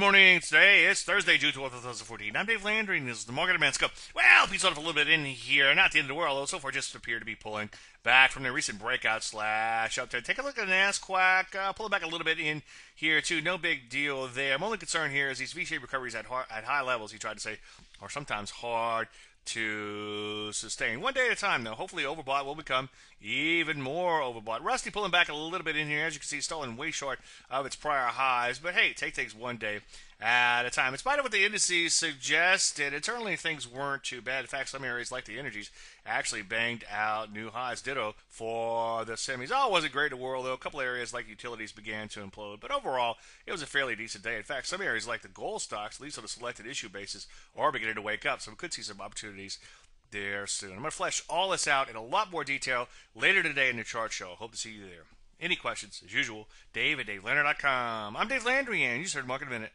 morning. Today is Thursday, June 12th, 2014. I'm Dave Landry, and this is the Market Demand Scope. Well, peace out a little bit in here. Not the end of the world, though. So far, just appear to be pulling back from the recent breakout slash up there. Take a look at NASDAQ. Uh, pull it back a little bit in here, too. No big deal there. I'm only concerned here is these V-shaped recoveries at, hard, at high levels, he tried to say, are sometimes hard to sustain. One day at a time, though. Hopefully, overbought will become even more overbought. Russell pulling back a little bit in here. As you can see, stolen way short of its prior highs. But hey, take takes one day at a time. In spite of what the indices suggested, it certainly things weren't too bad. In fact, some areas like the energies actually banged out new highs. Ditto for the semis. Oh, it wasn't great in the world, though. A couple areas like utilities began to implode. But overall, it was a fairly decent day. In fact, some areas like the gold stocks, at least on a selected issue basis, are beginning to wake up. So we could see some opportunities there soon. I'm going to flesh all this out in a lot more detail later today in the chart show. Hope to see you there. Any questions, as usual, Dave at DaveLandry.com. I'm Dave Landry, and you just heard Market a Minute.